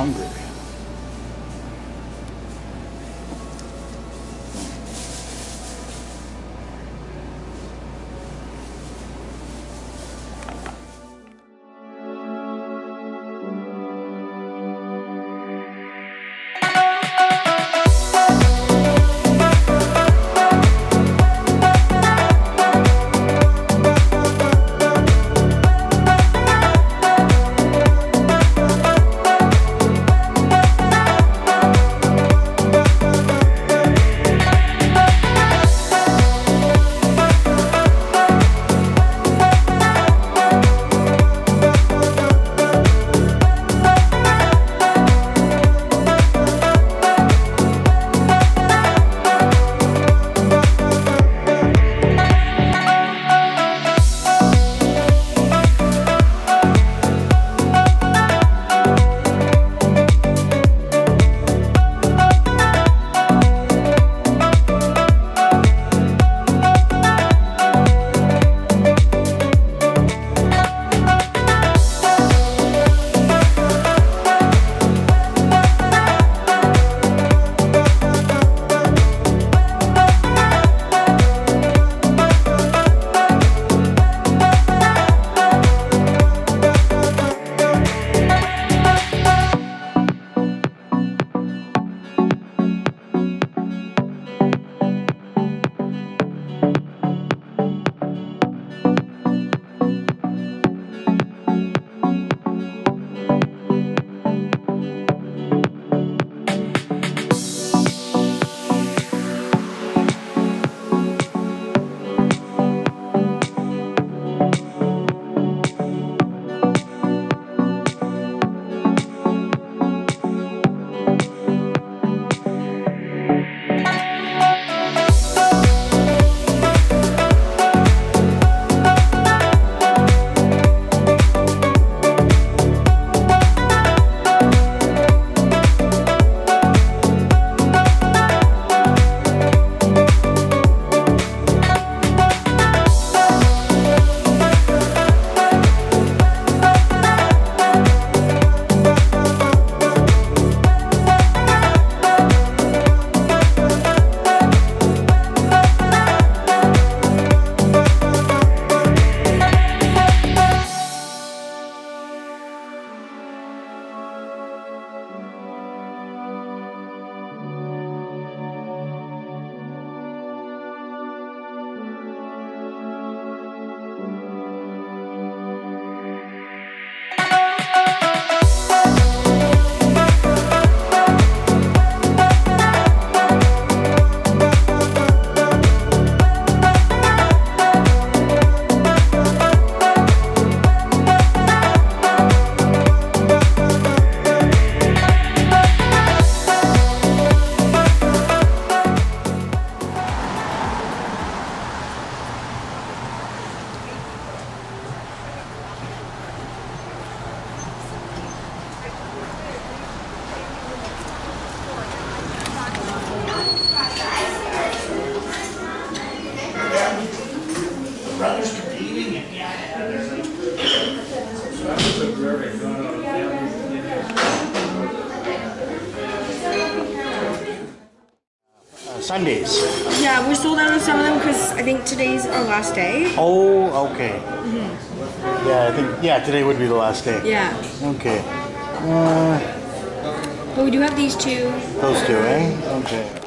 hungry. Sundaes. Yeah, we sold out of some of them because I think today's our last day. Oh, okay. Mm -hmm. Yeah, I think yeah today would be the last day. Yeah. Okay. Uh, but we do have these two. Those two, eh? Okay.